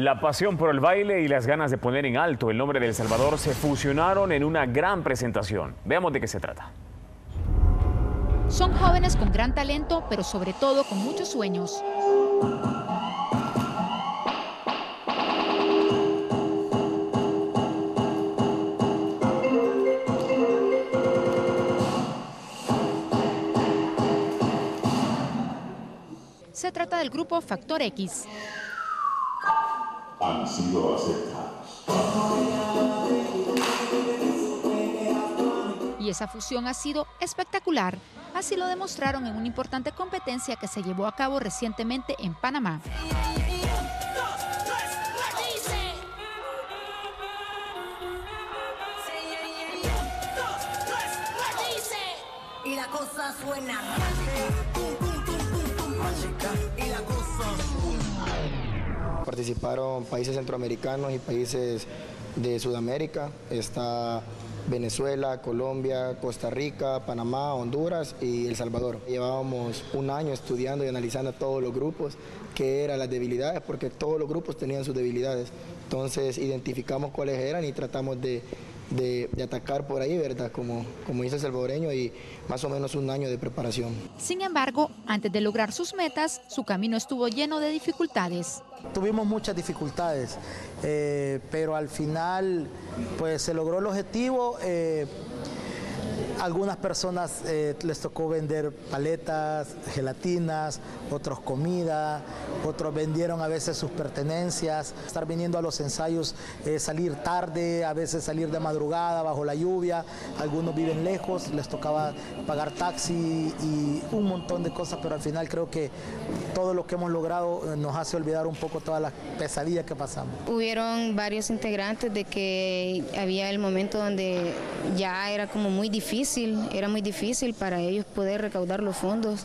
La pasión por el baile y las ganas de poner en alto el nombre de El Salvador se fusionaron en una gran presentación. Veamos de qué se trata. Son jóvenes con gran talento, pero sobre todo con muchos sueños. Se trata del grupo Factor X. Han sido aceptados. Y esa fusión ha sido espectacular. Así lo demostraron en una importante competencia que se llevó a cabo recientemente en Panamá. Y la cosa suena. Participaron países centroamericanos y países de Sudamérica. Está Venezuela, Colombia, Costa Rica, Panamá, Honduras y El Salvador. Llevábamos un año estudiando y analizando todos los grupos, qué eran las debilidades, porque todos los grupos tenían sus debilidades. Entonces identificamos cuáles eran y tratamos de de, atacar por ahí, ¿verdad? Como, como dice el salvadoreño, y más o menos un año de preparación. Sin embargo, antes de lograr sus metas, su camino estuvo lleno de dificultades. Tuvimos muchas dificultades, eh, pero al final pues se logró el objetivo. Eh, algunas personas eh, les tocó vender paletas, gelatinas, otros comida, otros vendieron a veces sus pertenencias, estar viniendo a los ensayos, eh, salir tarde, a veces salir de madrugada bajo la lluvia, algunos viven lejos, les tocaba pagar taxi y un montón de cosas, pero al final creo que todo lo que hemos logrado eh, nos hace olvidar un poco todas las pesadillas que pasamos. Hubieron varios integrantes de que había el momento donde ya era como muy difícil era muy difícil para ellos poder recaudar los fondos.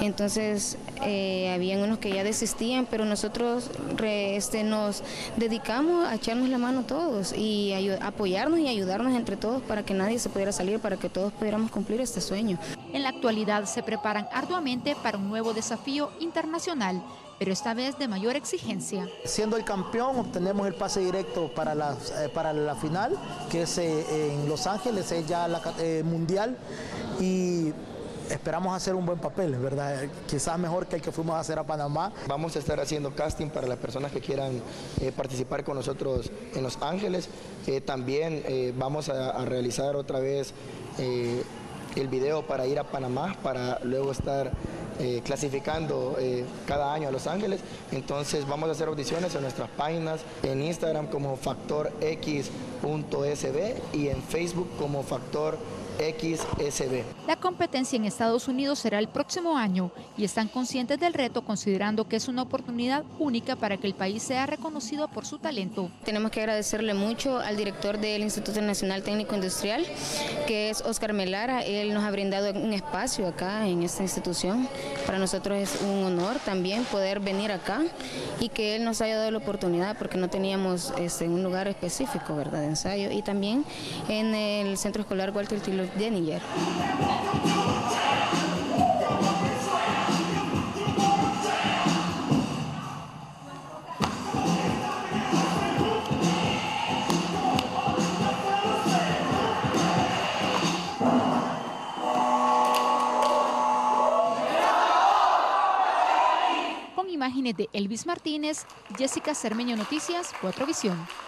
Entonces, eh, habían unos que ya desistían, pero nosotros este, nos dedicamos a echarnos la mano todos y apoyarnos y ayudarnos entre todos para que nadie se pudiera salir, para que todos pudiéramos cumplir este sueño. En la actualidad se preparan arduamente para un nuevo desafío internacional pero esta vez de mayor exigencia. Siendo el campeón, obtenemos el pase directo para la, eh, para la final, que es eh, en Los Ángeles, es ya la eh, mundial, y esperamos hacer un buen papel, ¿verdad? Quizás mejor que el que fuimos a hacer a Panamá. Vamos a estar haciendo casting para las personas que quieran participar con nosotros en Los Ángeles. también vamos a, realizar otra vez el video para ir a Panamá, para luego estar eh, clasificando eh, cada año a Los Ángeles. Entonces vamos a hacer audiciones en nuestras páginas, en Instagram como factorx.sb y en Facebook como factor XSB. La competencia en Estados Unidos será el próximo año y están conscientes del reto considerando que es una oportunidad única para que el país sea reconocido por su talento. Tenemos que agradecerle mucho al director del Instituto Nacional Técnico Industrial, que es Oscar Melara. Él nos ha brindado un espacio acá en esta institución. Para nosotros es un honor también poder venir acá y que él nos haya dado la oportunidad porque no teníamos este, un lugar específico ¿verdad? de ensayo y también en el Centro Escolar Walter Tilo de Con imágenes de Elvis Martínez, Jessica Cermeño Noticias, Cuatro Visión.